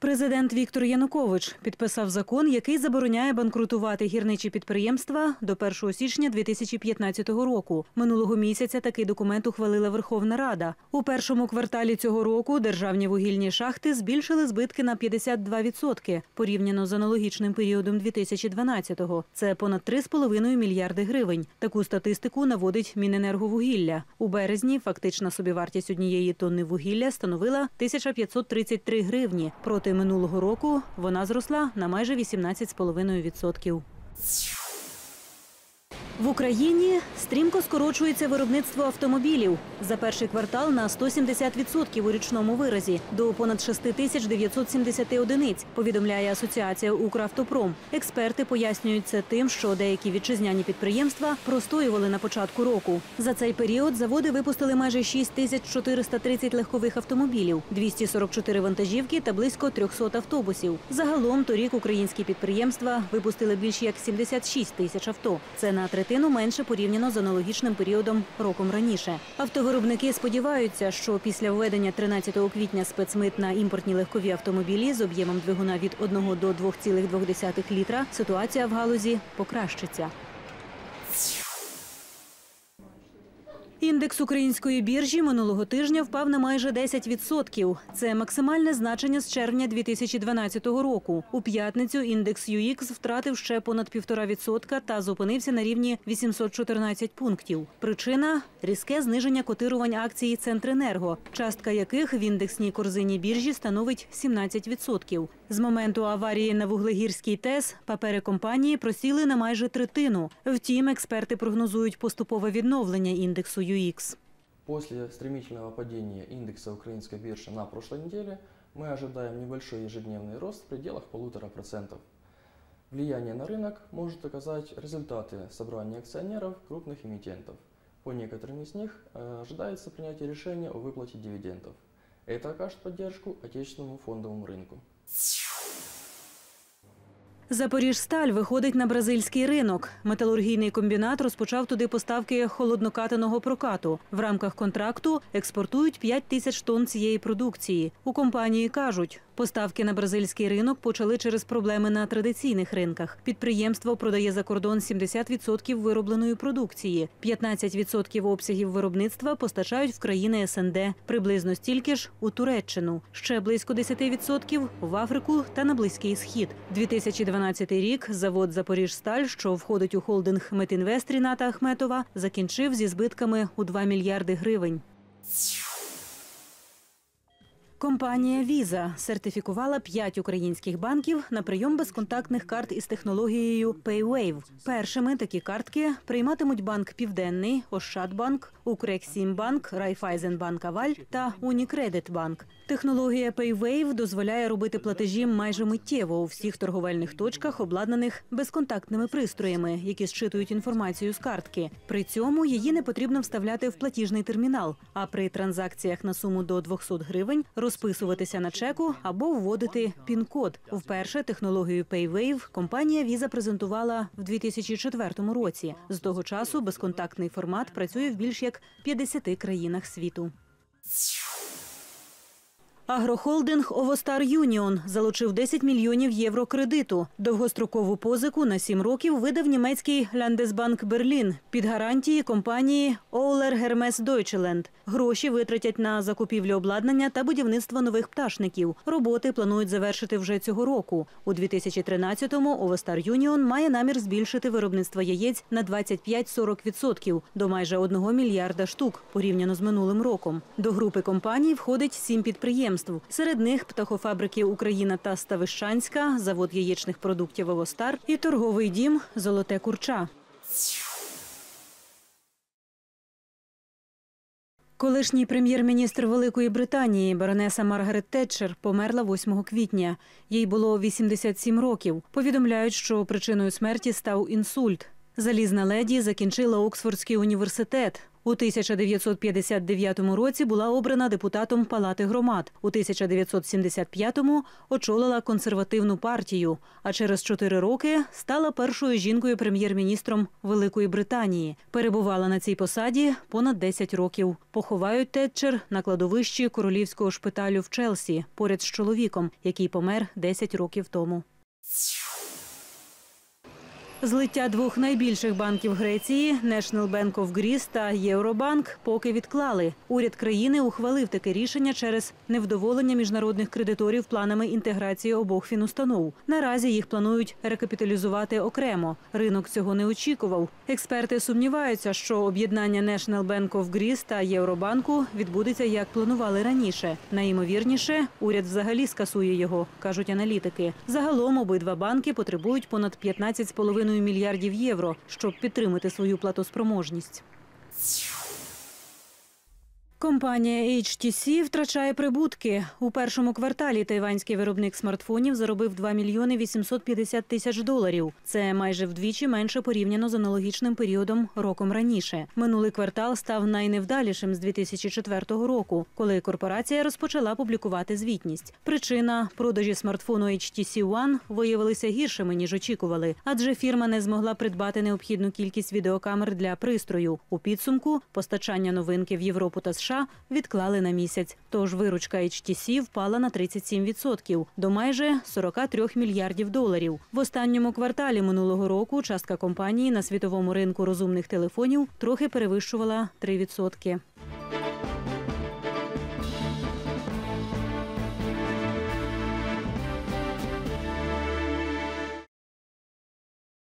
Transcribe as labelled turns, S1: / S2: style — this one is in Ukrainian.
S1: Президент Віктор Янукович підписав закон, який забороняє банкрутувати гірничі підприємства до 1 січня 2015 року. Минулого місяця такий документ ухвалила Верховна Рада. У першому кварталі цього року державні вугільні шахти збільшили збитки на 52% порівняно з аналогічним періодом 2012-го. Це понад 3,5 мільярди гривень. Таку статистику наводить Міненерговугілля. У березні фактична собівартість однієї тонни вугілля становила 1533 гривні. Проти минулого року вона зросла на майже 18,5%. В Україні стрімко скорочується виробництво автомобілів за перший квартал на 170% у річному виразі до понад 6 тисяч 970 одиниць. Повідомляє асоціація Укравтопром. Експерти пояснюють це тим, що деякі вітчизняні підприємства простоювали на початку року. За цей період заводи випустили майже 6 тисяч 430 легкових автомобілів, 244 вантажівки та близько 300 автобусів. Загалом торік українські підприємства випустили більш як 76 тисяч авто. Це на третину менше порівняно з аналогічним періодом роком раніше. Автовиробники сподіваються, що після введення 13 квітня спецмит на імпортні легкові автомобілі з об'ємом двигуна від 1 до 2,2 літра ситуація в галузі покращиться. Індекс української біржі минулого тижня впав на майже 10%. Це максимальне значення з червня 2012 року. У п'ятницю індекс UX втратив ще понад 1,5% та зупинився на рівні 814 пунктів. Причина різке зниження котирувань акцій Центренерго, частка яких в індексній корзині біржі становить 17%. З моменту аварії на вуглегірській ТЕС папери компанії просіли на майже третину. Втім, експерти прогнозують поступове відновлення індексу UX.
S2: После стремительного падения индекса украинской биржи на прошлой неделе мы ожидаем небольшой ежедневный рост в пределах 1,5%. Влияние на рынок может оказать результаты собрания акционеров крупных эмитентов. По некоторым из них э, ожидается принятие решения о выплате дивидендов. Это окажет поддержку отечественному фондовому рынку.
S1: Запоріжсталь виходить на бразильський ринок. Металургійний комбінат розпочав туди поставки холоднокатаного прокату. В рамках контракту експортують 5 тисяч тонн цієї продукції. У компанії кажуть, поставки на бразильський ринок почали через проблеми на традиційних ринках. Підприємство продає за кордон 70% виробленої продукції, 15% обсягів виробництва постачають в країни СНД, приблизно стільки ж у Туреччину, ще близько 10% в Африку та на Близький Схід. 2012 рік завод Запоріжсталь, що входить у холдинг Метінвест Ріната Ахметова, закінчив зі збитками у 2 мільярди гривень. Компанія Visa сертифікувала п'ять українських банків на прийом безконтактних карт із технологією PayWave. Першими такі картки прийматимуть банк Південний, Ощадбанк, Укрексімбанк, Райфайзенбанк Аваль та Унікредитбанк. Технологія PayWave дозволяє робити платежі майже миттєво у всіх торговельних точках, обладнаних безконтактними пристроями, які зчитують інформацію з картки. При цьому її не потрібно вставляти в платіжний термінал, а при транзакціях на суму до 200 гривень розписуватися на чеку або вводити пін-код. Вперше технологію PayWave компанія Visa презентувала в 2004 році. З того часу безконтактний формат працює в більш як 50 країнах світу. Агрохолдинг Овостар Юніон залучив 10 мільйонів євро кредиту. Довгострокову позику на 7 років видав німецький Landesbank Берлін під гарантії компанії Оулер Hermes Deutschland. Гроші витратять на закупівлю обладнання та будівництво нових пташників. Роботи планують завершити вже цього року. У 2013-му Овостар Юніон має намір збільшити виробництво яєць на 25-40% до майже 1 мільярда штук порівняно з минулим роком. До групи компаній входить сім підприємств. Серед них птахофабрики Україна та Ставищанська, завод яєчних продуктів «Овостар» і торговий дім Золоте Курча. Колишній прем'єр-міністр Великої Британії баронеса Маргарет Тетчер померла 8 квітня. Їй було 87 років. Повідомляють, що причиною смерті став інсульт. Залізна леді закінчила Оксфордський університет. У 1959 році була обрана депутатом Палати громад. У 1975-му очолила консервативну партію, а через чотири роки стала першою жінкою прем'єр-міністром Великої Британії. Перебувала на цій посаді понад 10 років. Поховають Тетчер на кладовищі королівського шпиталю в Челсі поряд з чоловіком, який помер 10 років тому. Злиття двох найбільших банків Греції National Bank of Greece та Євробанк поки відклали. Уряд країни ухвалив таке рішення через невдоволення міжнародних кредиторів планами інтеграції обох фінустанов. Наразі їх планують рекапіталізувати окремо. Ринок цього не очікував. Експерти сумніваються, що об'єднання National Bank of Greece та Євробанку відбудеться як планували раніше. Найімовірніше, уряд взагалі скасує його, кажуть аналітики. Загалом обидва банки потребують понад 15,5 мільярдів євро, щоб підтримати свою платоспроможність. Компанія HTC втрачає прибутки. У першому кварталі тайванський виробник смартфонів заробив 2 мільйони 850 тисяч доларів. Це майже вдвічі менше порівняно з аналогічним періодом роком раніше. Минулий квартал став найневдалішим з 2004 року, коли корпорація розпочала публікувати звітність. Причина продажі смартфону HTC One виявилися гіршими ніж очікували, адже фірма не змогла придбати необхідну кількість відеокамер для пристрою. У підсумку постачання новинки в Європу та США відклали на місяць. Тож виручка HTC впала на 37% до майже 43 мільярдів доларів. В останньому кварталі минулого року частка компанії на світовому ринку розумних телефонів трохи перевищувала 3%.